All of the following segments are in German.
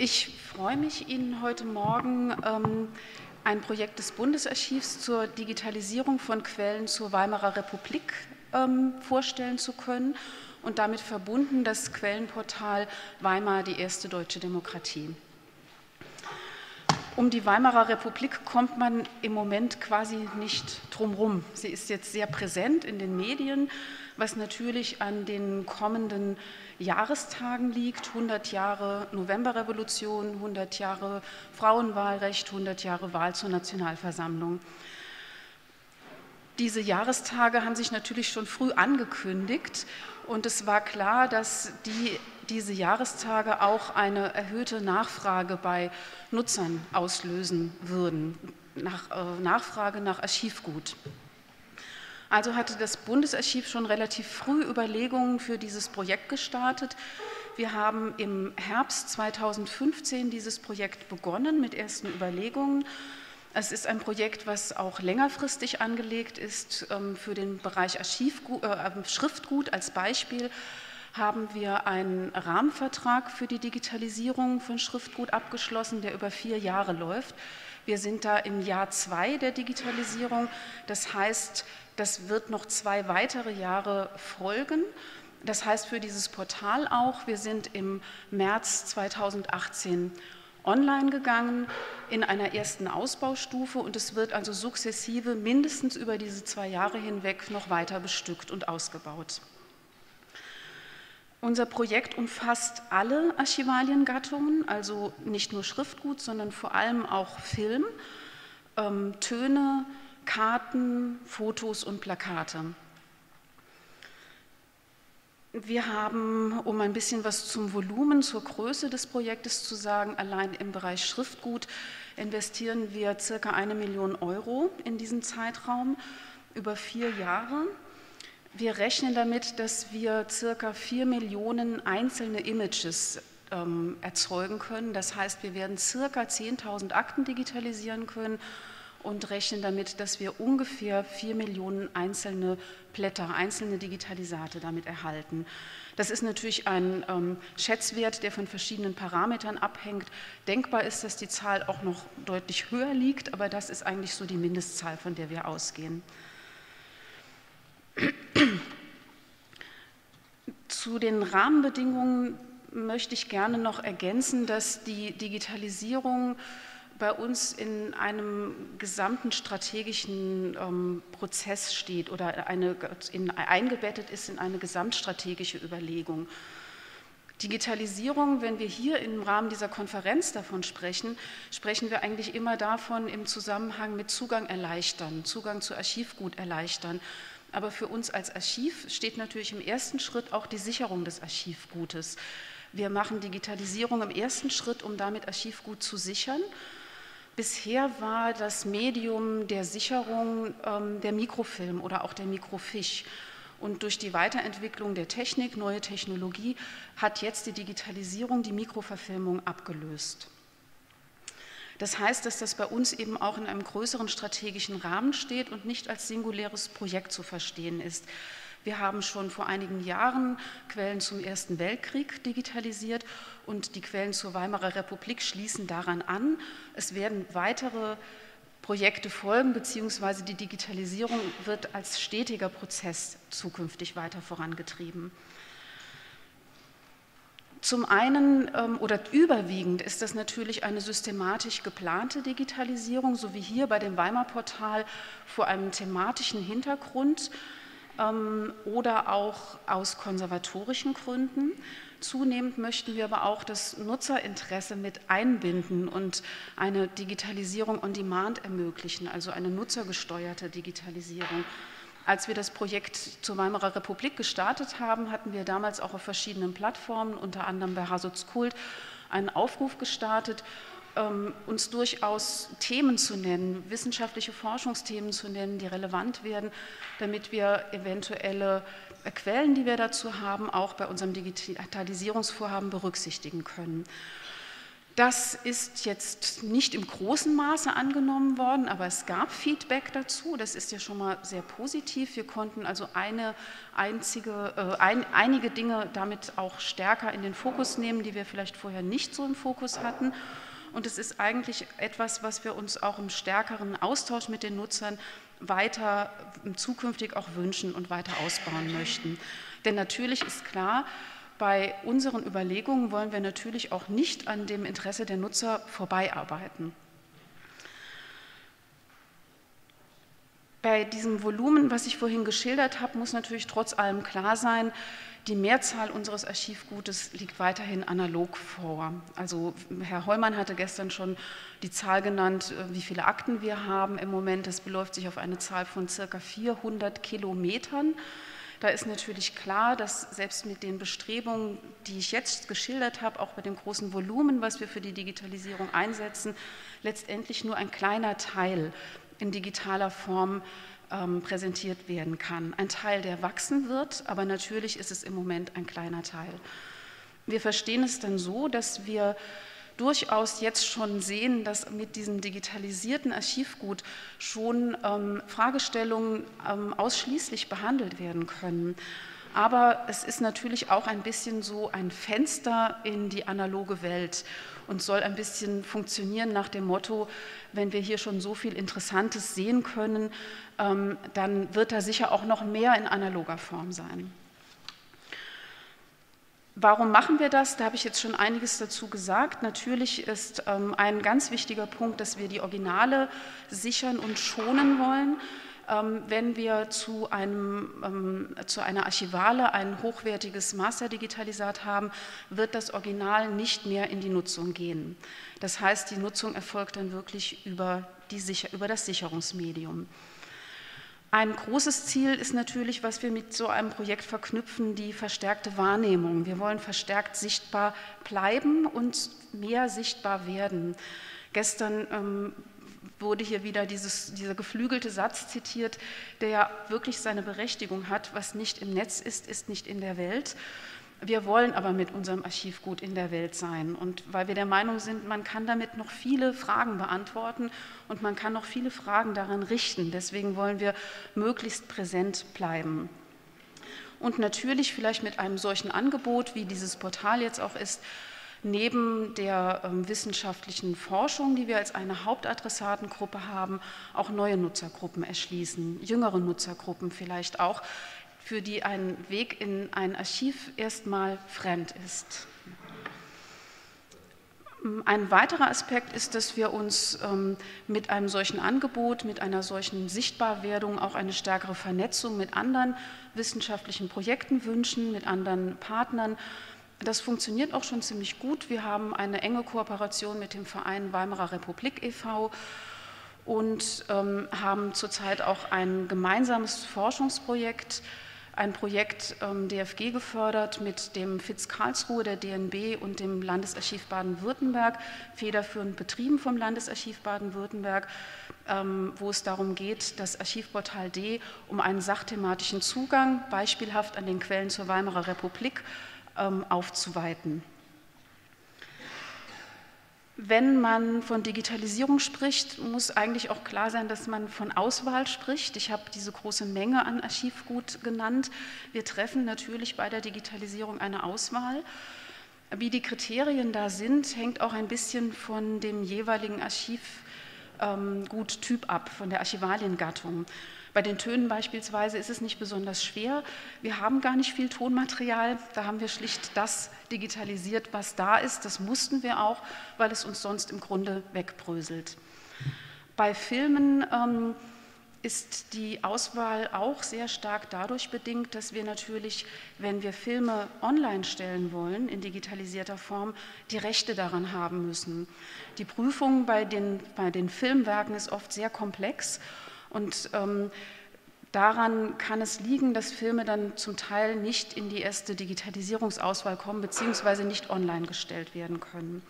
Ich freue mich, Ihnen heute Morgen ähm, ein Projekt des Bundesarchivs zur Digitalisierung von Quellen zur Weimarer Republik ähm, vorstellen zu können und damit verbunden das Quellenportal Weimar, die erste deutsche Demokratie. Um die Weimarer Republik kommt man im Moment quasi nicht drumherum. Sie ist jetzt sehr präsent in den Medien, was natürlich an den kommenden Jahrestagen liegt. 100 Jahre Novemberrevolution, 100 Jahre Frauenwahlrecht, 100 Jahre Wahl zur Nationalversammlung. Diese Jahrestage haben sich natürlich schon früh angekündigt und es war klar, dass die diese Jahrestage auch eine erhöhte Nachfrage bei Nutzern auslösen würden, nach, äh, Nachfrage nach Archivgut. Also hatte das Bundesarchiv schon relativ früh Überlegungen für dieses Projekt gestartet. Wir haben im Herbst 2015 dieses Projekt begonnen mit ersten Überlegungen. Es ist ein Projekt, was auch längerfristig angelegt ist. Ähm, für den Bereich Archivgut, äh, Schriftgut als Beispiel haben wir einen Rahmenvertrag für die Digitalisierung von Schriftgut abgeschlossen, der über vier Jahre läuft. Wir sind da im Jahr zwei der Digitalisierung. Das heißt, das wird noch zwei weitere Jahre folgen. Das heißt für dieses Portal auch, wir sind im März 2018 online gegangen in einer ersten Ausbaustufe und es wird also sukzessive mindestens über diese zwei Jahre hinweg noch weiter bestückt und ausgebaut. Unser Projekt umfasst alle Archivaliengattungen, also nicht nur Schriftgut, sondern vor allem auch Film, ähm, Töne, Karten, Fotos und Plakate. Wir haben, um ein bisschen was zum Volumen, zur Größe des Projektes zu sagen, allein im Bereich Schriftgut investieren wir circa eine Million Euro in diesen Zeitraum über vier Jahre. Wir rechnen damit, dass wir circa vier Millionen einzelne Images ähm, erzeugen können. Das heißt, wir werden circa 10.000 Akten digitalisieren können und rechnen damit, dass wir ungefähr vier Millionen einzelne Blätter, einzelne Digitalisate damit erhalten. Das ist natürlich ein ähm, Schätzwert, der von verschiedenen Parametern abhängt. Denkbar ist, dass die Zahl auch noch deutlich höher liegt, aber das ist eigentlich so die Mindestzahl, von der wir ausgehen. Zu den Rahmenbedingungen möchte ich gerne noch ergänzen, dass die Digitalisierung bei uns in einem gesamten strategischen ähm, Prozess steht oder eine, in, eingebettet ist in eine gesamtstrategische Überlegung. Digitalisierung, wenn wir hier im Rahmen dieser Konferenz davon sprechen, sprechen wir eigentlich immer davon im Zusammenhang mit Zugang erleichtern, Zugang zu Archivgut erleichtern. Aber für uns als Archiv steht natürlich im ersten Schritt auch die Sicherung des Archivgutes. Wir machen Digitalisierung im ersten Schritt, um damit Archivgut zu sichern. Bisher war das Medium der Sicherung ähm, der Mikrofilm oder auch der Mikrofisch. Und durch die Weiterentwicklung der Technik, neue Technologie, hat jetzt die Digitalisierung die Mikroverfilmung abgelöst. Das heißt, dass das bei uns eben auch in einem größeren strategischen Rahmen steht und nicht als singuläres Projekt zu verstehen ist. Wir haben schon vor einigen Jahren Quellen zum Ersten Weltkrieg digitalisiert und die Quellen zur Weimarer Republik schließen daran an. Es werden weitere Projekte folgen, beziehungsweise die Digitalisierung wird als stetiger Prozess zukünftig weiter vorangetrieben. Zum einen ähm, oder überwiegend ist das natürlich eine systematisch geplante Digitalisierung, so wie hier bei dem Weimar-Portal vor einem thematischen Hintergrund oder auch aus konservatorischen Gründen. Zunehmend möchten wir aber auch das Nutzerinteresse mit einbinden und eine Digitalisierung on Demand ermöglichen, also eine nutzergesteuerte Digitalisierung. Als wir das Projekt zur Weimarer Republik gestartet haben, hatten wir damals auch auf verschiedenen Plattformen, unter anderem bei Hasuts Kult, einen Aufruf gestartet, ähm, uns durchaus Themen zu nennen, wissenschaftliche Forschungsthemen zu nennen, die relevant werden, damit wir eventuelle Quellen, die wir dazu haben, auch bei unserem Digitalisierungsvorhaben berücksichtigen können. Das ist jetzt nicht im großen Maße angenommen worden, aber es gab Feedback dazu. Das ist ja schon mal sehr positiv. Wir konnten also eine einzige, äh, ein, einige Dinge damit auch stärker in den Fokus nehmen, die wir vielleicht vorher nicht so im Fokus hatten. Und es ist eigentlich etwas, was wir uns auch im stärkeren Austausch mit den Nutzern weiter zukünftig auch wünschen und weiter ausbauen möchten. Denn natürlich ist klar, bei unseren Überlegungen wollen wir natürlich auch nicht an dem Interesse der Nutzer vorbeiarbeiten. Bei diesem Volumen, was ich vorhin geschildert habe, muss natürlich trotz allem klar sein, die Mehrzahl unseres Archivgutes liegt weiterhin analog vor. Also Herr Heumann hatte gestern schon die Zahl genannt, äh, wie viele Akten wir haben im Moment. Das beläuft sich auf eine Zahl von circa 400 Kilometern. Da ist natürlich klar, dass selbst mit den Bestrebungen, die ich jetzt geschildert habe, auch bei dem großen Volumen, was wir für die Digitalisierung einsetzen, letztendlich nur ein kleiner Teil in digitaler Form ähm, präsentiert werden kann. Ein Teil, der wachsen wird, aber natürlich ist es im Moment ein kleiner Teil. Wir verstehen es dann so, dass wir durchaus jetzt schon sehen, dass mit diesem digitalisierten Archivgut schon ähm, Fragestellungen ähm, ausschließlich behandelt werden können. Aber es ist natürlich auch ein bisschen so ein Fenster in die analoge Welt und soll ein bisschen funktionieren nach dem Motto, wenn wir hier schon so viel Interessantes sehen können, ähm, dann wird da sicher auch noch mehr in analoger Form sein. Warum machen wir das? Da habe ich jetzt schon einiges dazu gesagt. Natürlich ist ähm, ein ganz wichtiger Punkt, dass wir die Originale sichern und schonen wollen. Ähm, wenn wir zu, einem, ähm, zu einer Archivale ein hochwertiges Masterdigitalisat haben, wird das Original nicht mehr in die Nutzung gehen. Das heißt, die Nutzung erfolgt dann wirklich über, die, über das Sicherungsmedium. Ein großes Ziel ist natürlich, was wir mit so einem Projekt verknüpfen, die verstärkte Wahrnehmung. Wir wollen verstärkt sichtbar bleiben und mehr sichtbar werden. Gestern ähm, wurde hier wieder dieses, dieser geflügelte Satz zitiert, der ja wirklich seine Berechtigung hat, was nicht im Netz ist, ist nicht in der Welt. Wir wollen aber mit unserem Archivgut in der Welt sein. Und weil wir der Meinung sind, man kann damit noch viele Fragen beantworten und man kann noch viele Fragen daran richten. Deswegen wollen wir möglichst präsent bleiben. Und natürlich vielleicht mit einem solchen Angebot, wie dieses Portal jetzt auch ist, neben der ähm, wissenschaftlichen Forschung, die wir als eine Hauptadressatengruppe haben, auch neue Nutzergruppen erschließen, jüngere Nutzergruppen vielleicht auch, für die ein Weg in ein Archiv erstmal fremd ist. Ein weiterer Aspekt ist, dass wir uns ähm, mit einem solchen Angebot, mit einer solchen Sichtbarwerdung auch eine stärkere Vernetzung mit anderen wissenschaftlichen Projekten wünschen, mit anderen Partnern. Das funktioniert auch schon ziemlich gut. Wir haben eine enge Kooperation mit dem Verein Weimarer Republik e.V. und ähm, haben zurzeit auch ein gemeinsames Forschungsprojekt ein Projekt ähm, DFG gefördert mit dem FITZ Karlsruhe, der DNB und dem Landesarchiv Baden-Württemberg, federführend betrieben vom Landesarchiv Baden-Württemberg, ähm, wo es darum geht, das Archivportal D um einen sachthematischen Zugang, beispielhaft an den Quellen zur Weimarer Republik, aufzuweiten. Wenn man von Digitalisierung spricht, muss eigentlich auch klar sein, dass man von Auswahl spricht. Ich habe diese große Menge an Archivgut genannt. Wir treffen natürlich bei der Digitalisierung eine Auswahl. Wie die Kriterien da sind, hängt auch ein bisschen von dem jeweiligen Archivguttyp ab, von der Archivaliengattung. Bei den Tönen beispielsweise ist es nicht besonders schwer. Wir haben gar nicht viel Tonmaterial. Da haben wir schlicht das digitalisiert, was da ist. Das mussten wir auch, weil es uns sonst im Grunde wegbröselt. Bei Filmen ähm, ist die Auswahl auch sehr stark dadurch bedingt, dass wir natürlich, wenn wir Filme online stellen wollen, in digitalisierter Form, die Rechte daran haben müssen. Die Prüfung bei den, bei den Filmwerken ist oft sehr komplex und ähm, daran kann es liegen, dass Filme dann zum Teil nicht in die erste Digitalisierungsauswahl kommen, beziehungsweise nicht online gestellt werden können.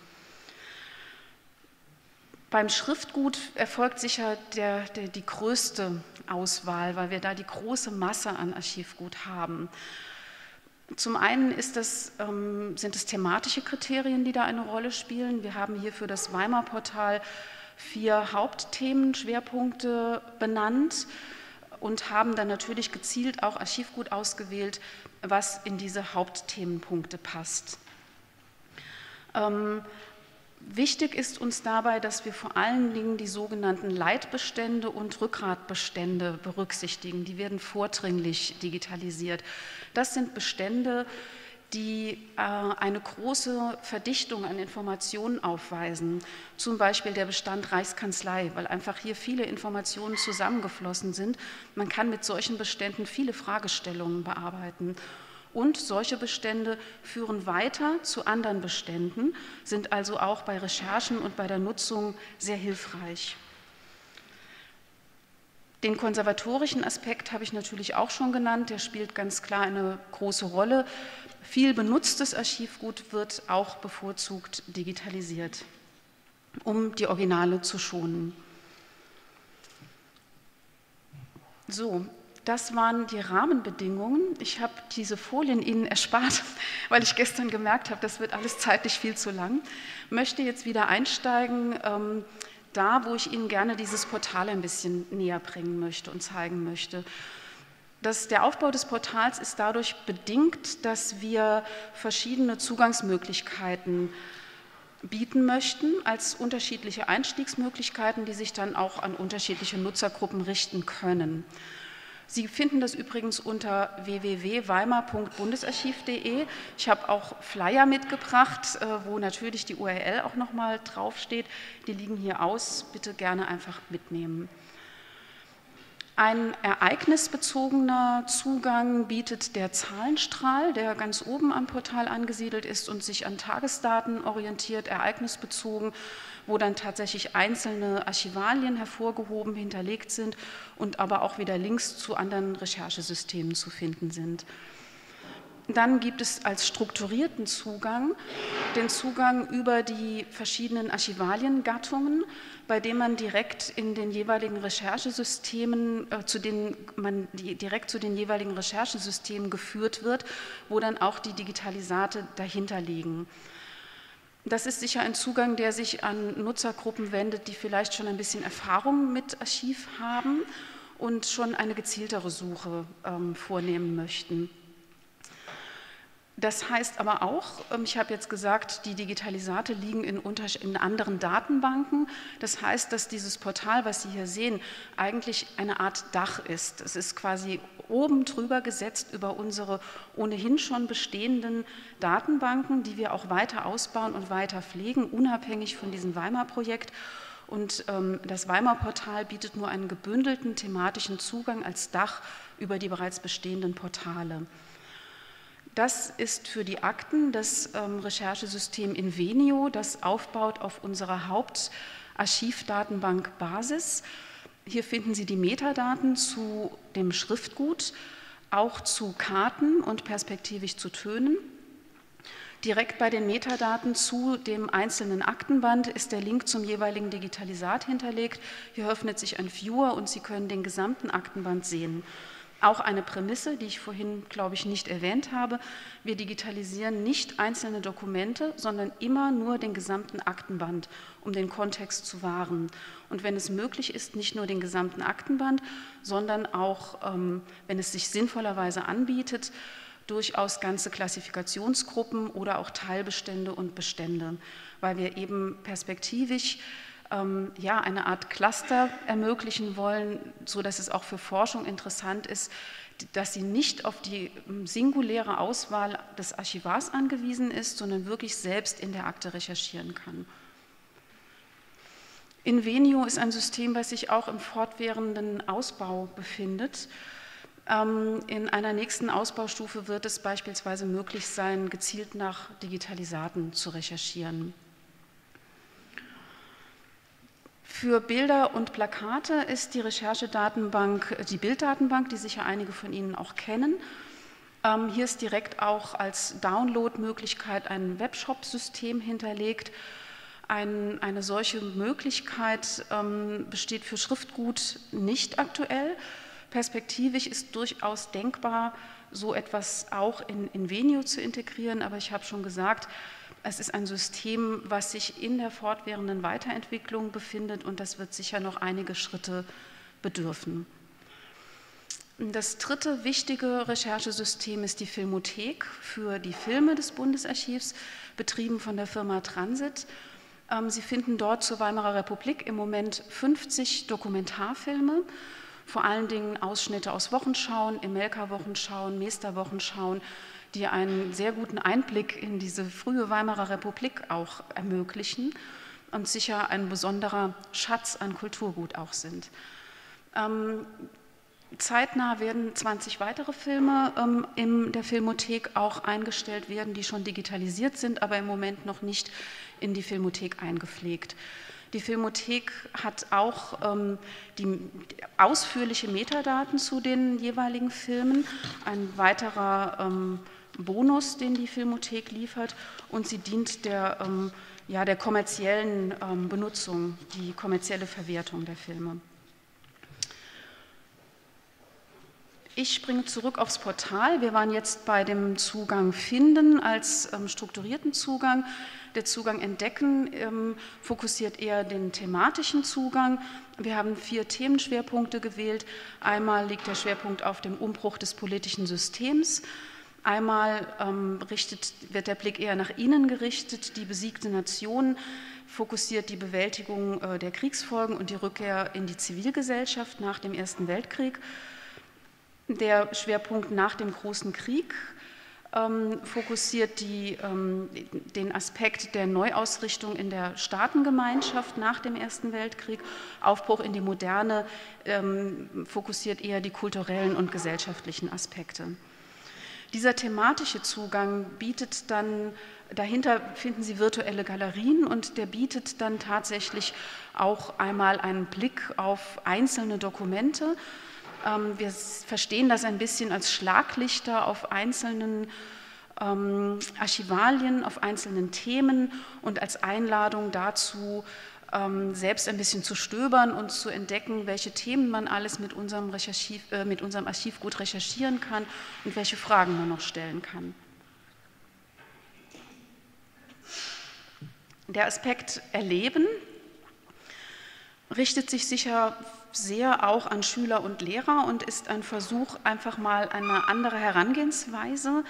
Beim Schriftgut erfolgt sicher der, der, die größte Auswahl, weil wir da die große Masse an Archivgut haben. Zum einen das, ähm, sind es thematische Kriterien, die da eine Rolle spielen. Wir haben hier für das Weimar-Portal vier Hauptthemenschwerpunkte benannt und haben dann natürlich gezielt auch Archivgut ausgewählt, was in diese Hauptthemenpunkte passt. Ähm, wichtig ist uns dabei, dass wir vor allen Dingen die sogenannten Leitbestände und Rückgratbestände berücksichtigen. Die werden vordringlich digitalisiert. Das sind Bestände, die äh, eine große Verdichtung an Informationen aufweisen, zum Beispiel der Bestand Reichskanzlei, weil einfach hier viele Informationen zusammengeflossen sind. Man kann mit solchen Beständen viele Fragestellungen bearbeiten. Und solche Bestände führen weiter zu anderen Beständen, sind also auch bei Recherchen und bei der Nutzung sehr hilfreich. Den konservatorischen Aspekt habe ich natürlich auch schon genannt, der spielt ganz klar eine große Rolle. Viel benutztes Archivgut wird auch bevorzugt digitalisiert, um die Originale zu schonen. So, das waren die Rahmenbedingungen. Ich habe diese Folien Ihnen erspart, weil ich gestern gemerkt habe, das wird alles zeitlich viel zu lang. Möchte jetzt wieder einsteigen, ähm, da, wo ich Ihnen gerne dieses Portal ein bisschen näher bringen möchte und zeigen möchte. Das, der Aufbau des Portals ist dadurch bedingt, dass wir verschiedene Zugangsmöglichkeiten bieten möchten, als unterschiedliche Einstiegsmöglichkeiten, die sich dann auch an unterschiedliche Nutzergruppen richten können. Sie finden das übrigens unter www.weimar.bundesarchiv.de. Ich habe auch Flyer mitgebracht, äh, wo natürlich die URL auch nochmal draufsteht. Die liegen hier aus. Bitte gerne einfach mitnehmen. Ein ereignisbezogener Zugang bietet der Zahlenstrahl, der ganz oben am Portal angesiedelt ist und sich an Tagesdaten orientiert, ereignisbezogen, wo dann tatsächlich einzelne Archivalien hervorgehoben, hinterlegt sind und aber auch wieder Links zu anderen Recherchesystemen zu finden sind. Dann gibt es als strukturierten Zugang den Zugang über die verschiedenen Archivaliengattungen, bei dem man direkt in den jeweiligen Recherchesystemen, äh, zu denen man die, direkt zu den jeweiligen Recherchesystemen geführt wird, wo dann auch die Digitalisate dahinter liegen. Das ist sicher ein Zugang, der sich an Nutzergruppen wendet, die vielleicht schon ein bisschen Erfahrung mit Archiv haben und schon eine gezieltere Suche ähm, vornehmen möchten. Das heißt aber auch, ähm, ich habe jetzt gesagt, die Digitalisate liegen in, in, anderen Datenbanken. Das heißt, dass dieses Portal, was Sie hier sehen, eigentlich eine Art Dach ist. Es ist quasi oben drüber gesetzt über unsere ohnehin schon bestehenden Datenbanken, die wir auch weiter ausbauen und weiter pflegen, unabhängig von diesem Weimar-Projekt. Und ähm, das Weimar-Portal bietet nur einen gebündelten thematischen Zugang als Dach über die bereits bestehenden Portale. Das ist für die Akten das ähm, Recherchesystem Invenio, das aufbaut auf unserer Hauptarchivdatenbank Basis. Hier finden Sie die Metadaten zu dem Schriftgut, auch zu Karten und perspektivisch zu Tönen. Direkt bei den Metadaten zu dem einzelnen Aktenband ist der Link zum jeweiligen Digitalisat hinterlegt. Hier öffnet sich ein Viewer und Sie können den gesamten Aktenband sehen. Auch eine Prämisse, die ich vorhin, glaube ich, nicht erwähnt habe. Wir digitalisieren nicht einzelne Dokumente, sondern immer nur den gesamten Aktenband, um den Kontext zu wahren. Und wenn es möglich ist, nicht nur den gesamten Aktenband, sondern auch, ähm, wenn es sich sinnvollerweise anbietet, durchaus ganze Klassifikationsgruppen oder auch Teilbestände und Bestände, weil wir eben perspektivisch ähm, ja, eine Art Cluster ermöglichen wollen, sodass es auch für Forschung interessant ist, dass sie nicht auf die ähm, singuläre Auswahl des Archivars angewiesen ist, sondern wirklich selbst in der Akte recherchieren kann. Invenio ist ein System, was sich auch im fortwährenden Ausbau befindet. Ähm, in einer nächsten Ausbaustufe wird es beispielsweise möglich sein, gezielt nach Digitalisaten zu recherchieren. Für Bilder und Plakate ist die Recherchedatenbank die Bilddatenbank, die sicher einige von Ihnen auch kennen. Ähm, hier ist direkt auch als Downloadmöglichkeit ein Webshop-System hinterlegt. Ein, eine solche Möglichkeit ähm, besteht für Schriftgut nicht aktuell. Perspektivisch ist durchaus denkbar, so etwas auch in, in Venio zu integrieren, aber ich habe schon gesagt, es ist ein System, was sich in der fortwährenden Weiterentwicklung befindet und das wird sicher noch einige Schritte bedürfen. Das dritte wichtige Recherchesystem ist die Filmothek für die Filme des Bundesarchivs, betrieben von der Firma Transit. Ähm, Sie finden dort zur Weimarer Republik im Moment 50 Dokumentarfilme, vor allen Dingen Ausschnitte aus Wochenschauen, Emelka-Wochenschauen, Meester-Wochenschauen, die einen sehr guten Einblick in diese frühe Weimarer Republik auch ermöglichen und sicher ein besonderer Schatz an Kulturgut auch sind. Ähm, zeitnah werden 20 weitere Filme ähm, in der Filmothek auch eingestellt werden, die schon digitalisiert sind, aber im Moment noch nicht in die Filmothek eingepflegt. Die Filmothek hat auch ähm, die ausführliche Metadaten zu den jeweiligen Filmen, ein weiterer ähm, Bonus, den die Filmothek liefert und sie dient der, ähm, ja, der kommerziellen ähm, Benutzung, die kommerzielle Verwertung der Filme. Ich springe zurück aufs Portal. Wir waren jetzt bei dem Zugang finden als ähm, strukturierten Zugang. Der Zugang entdecken ähm, fokussiert eher den thematischen Zugang. Wir haben vier Themenschwerpunkte gewählt. Einmal liegt der Schwerpunkt auf dem Umbruch des politischen Systems. Einmal ähm, richtet, wird der Blick eher nach innen gerichtet. Die besiegte Nation fokussiert die Bewältigung äh, der Kriegsfolgen und die Rückkehr in die Zivilgesellschaft nach dem Ersten Weltkrieg. Der Schwerpunkt nach dem Großen Krieg ähm, fokussiert die, ähm, den Aspekt der Neuausrichtung in der Staatengemeinschaft nach dem Ersten Weltkrieg. Aufbruch in die Moderne ähm, fokussiert eher die kulturellen und gesellschaftlichen Aspekte. Dieser thematische Zugang bietet dann, dahinter finden Sie virtuelle Galerien und der bietet dann tatsächlich auch einmal einen Blick auf einzelne Dokumente. Ähm, wir verstehen das ein bisschen als Schlaglichter auf einzelnen ähm, Archivalien, auf einzelnen Themen und als Einladung dazu, selbst ein bisschen zu stöbern und zu entdecken, welche Themen man alles mit unserem, Recherchiv, äh, mit unserem Archiv gut recherchieren kann und welche Fragen man noch stellen kann. Der Aspekt Erleben richtet sich sicher sehr auch an Schüler und Lehrer und ist ein Versuch, einfach mal eine andere Herangehensweise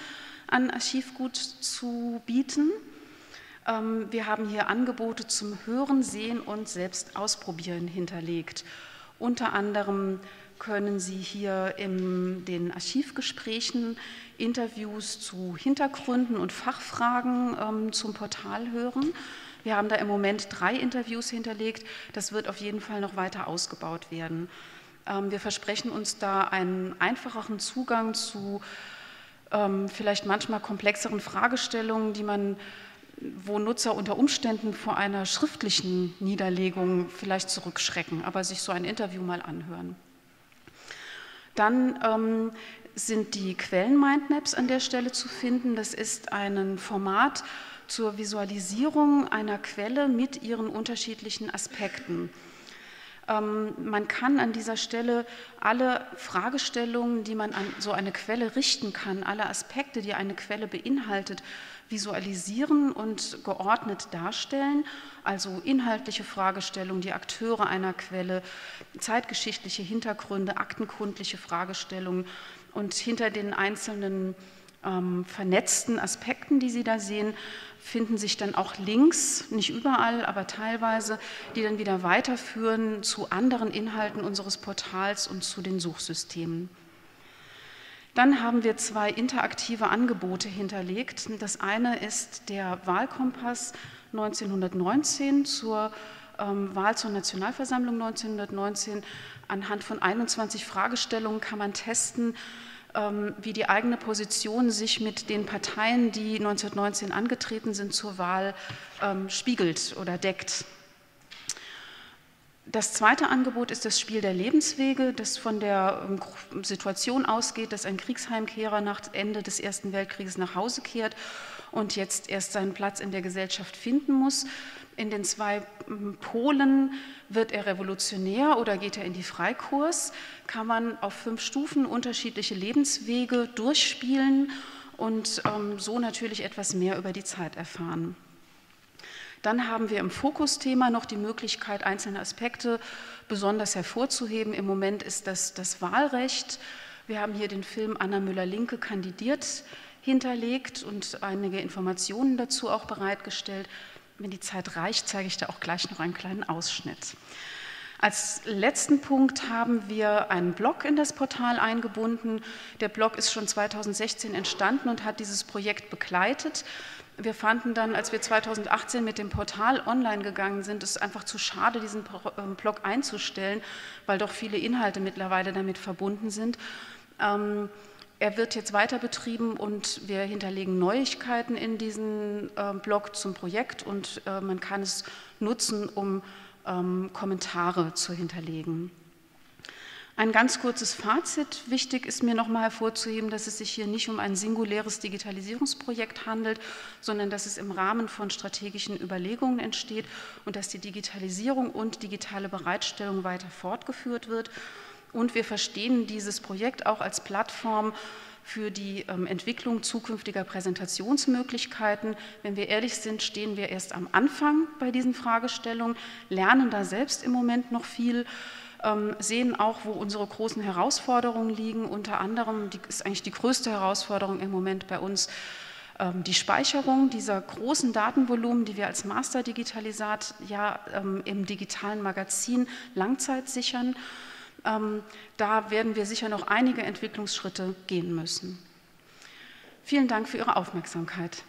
an Archivgut zu bieten. Ähm, wir haben hier Angebote zum Hören, Sehen und selbst Ausprobieren hinterlegt. Unter anderem können Sie hier in den Archivgesprächen Interviews zu Hintergründen und Fachfragen ähm, zum Portal hören. Wir haben da im Moment drei Interviews hinterlegt. Das wird auf jeden Fall noch weiter ausgebaut werden. Ähm, wir versprechen uns da einen einfacheren Zugang zu vielleicht manchmal komplexeren Fragestellungen, die man wo Nutzer unter Umständen vor einer schriftlichen Niederlegung vielleicht zurückschrecken, aber sich so ein Interview mal anhören. Dann ähm, sind die Quellen-Mindmaps an der Stelle zu finden. Das ist ein Format zur Visualisierung einer Quelle mit ihren unterschiedlichen Aspekten. Ähm, man kann an dieser Stelle alle Fragestellungen, die man an so eine Quelle richten kann, alle Aspekte, die eine Quelle beinhaltet, visualisieren und geordnet darstellen, also inhaltliche Fragestellungen, die Akteure einer Quelle, zeitgeschichtliche Hintergründe, aktenkundliche Fragestellungen und hinter den einzelnen ähm, vernetzten Aspekten, die Sie da sehen, finden sich dann auch Links, nicht überall, aber teilweise, die dann wieder weiterführen zu anderen Inhalten unseres Portals und zu den Suchsystemen. Dann haben wir zwei interaktive Angebote hinterlegt. Das eine ist der Wahlkompass 1919 zur ähm, Wahl zur Nationalversammlung 1919. Anhand von 21 Fragestellungen kann man testen, wie die eigene Position sich mit den Parteien, die 1919 angetreten sind, zur Wahl ähm, spiegelt oder deckt. Das zweite Angebot ist das Spiel der Lebenswege, das von der ähm, Situation ausgeht, dass ein Kriegsheimkehrer nach Ende des Ersten Weltkrieges nach Hause kehrt und jetzt erst seinen Platz in der Gesellschaft finden muss. In den zwei Polen wird er revolutionär oder geht er in die Freikurs? Kann man auf fünf Stufen unterschiedliche Lebenswege durchspielen und ähm, so natürlich etwas mehr über die Zeit erfahren. Dann haben wir im Fokusthema noch die Möglichkeit, einzelne Aspekte besonders hervorzuheben. Im Moment ist das das Wahlrecht. Wir haben hier den Film Anna Müller-Linke kandidiert hinterlegt und einige Informationen dazu auch bereitgestellt. Wenn die Zeit reicht, zeige ich da auch gleich noch einen kleinen Ausschnitt. Als letzten Punkt haben wir einen Blog in das Portal eingebunden. Der Blog ist schon 2016 entstanden und hat dieses Projekt begleitet. Wir fanden dann, als wir 2018 mit dem Portal online gegangen sind, es einfach zu schade, diesen ähm, Blog einzustellen, weil doch viele Inhalte mittlerweile damit verbunden sind. Ähm, er wird jetzt weiter betrieben und wir hinterlegen Neuigkeiten in diesen ähm, Blog zum Projekt und äh, man kann es nutzen, um ähm, Kommentare zu hinterlegen. Ein ganz kurzes Fazit. Wichtig ist mir nochmal hervorzuheben, dass es sich hier nicht um ein singuläres Digitalisierungsprojekt handelt, sondern dass es im Rahmen von strategischen Überlegungen entsteht und dass die Digitalisierung und digitale Bereitstellung weiter fortgeführt wird. Und wir verstehen dieses Projekt auch als Plattform für die ähm, Entwicklung zukünftiger Präsentationsmöglichkeiten. Wenn wir ehrlich sind, stehen wir erst am Anfang bei diesen Fragestellungen, lernen da selbst im Moment noch viel, ähm, sehen auch, wo unsere großen Herausforderungen liegen. Unter anderem die, ist eigentlich die größte Herausforderung im Moment bei uns ähm, die Speicherung dieser großen Datenvolumen, die wir als Master-Digitalisat ja im digitalen Magazin Langzeit sichern. Ähm, da werden wir sicher noch einige Entwicklungsschritte gehen müssen. Vielen Dank für Ihre Aufmerksamkeit.